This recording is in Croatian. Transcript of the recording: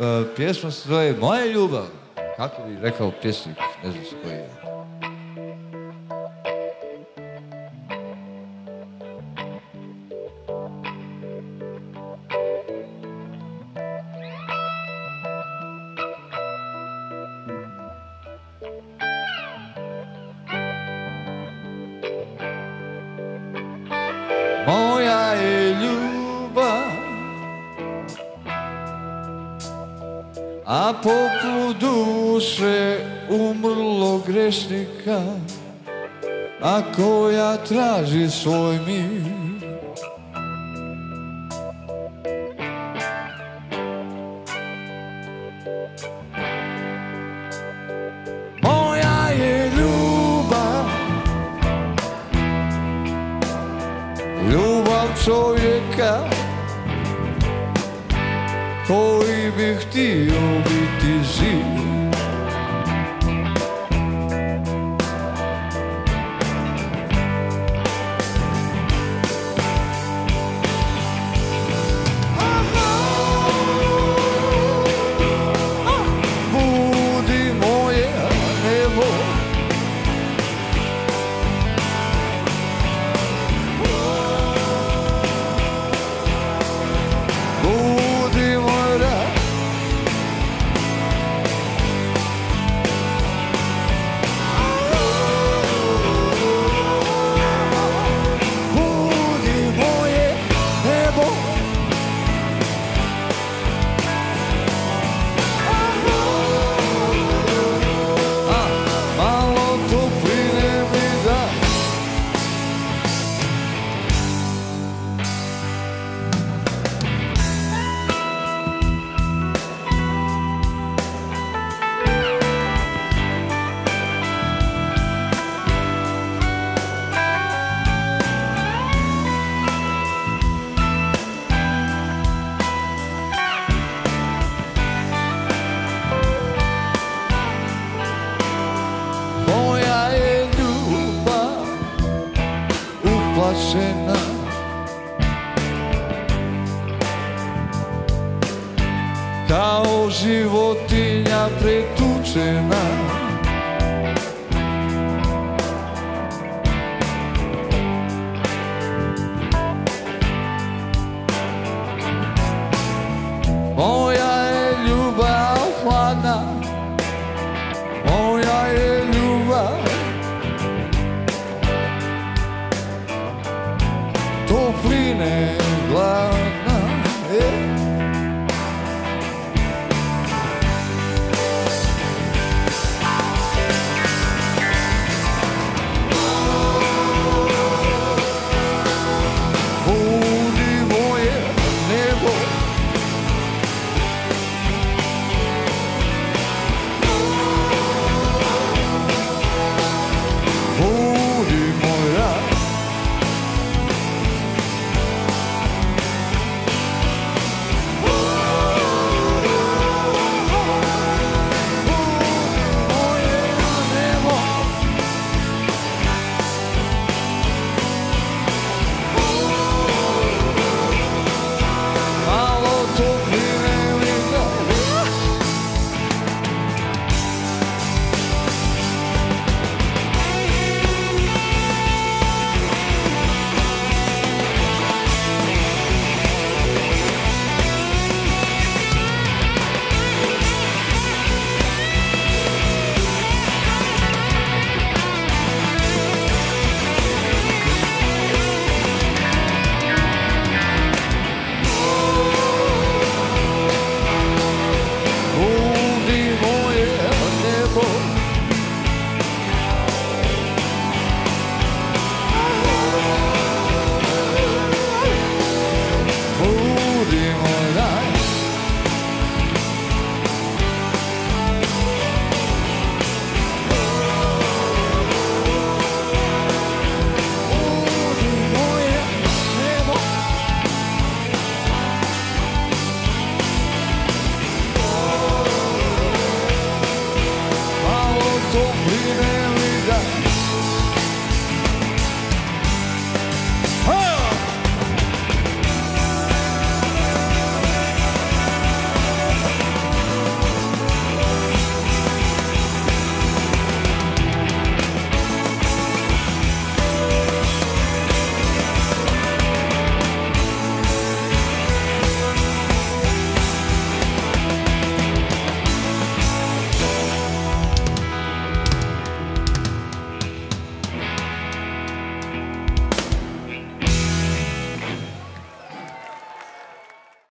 E, pjesma se zove Moja ljubav. Kako bi rekao pjesnik, ne znam se koji je. A poput duše umrlog grešnika A koja traži svoj mir. Moja je Ljubav čovjeka koji bi uplašena Kao životinja pretučena topline glavna, e. to plyne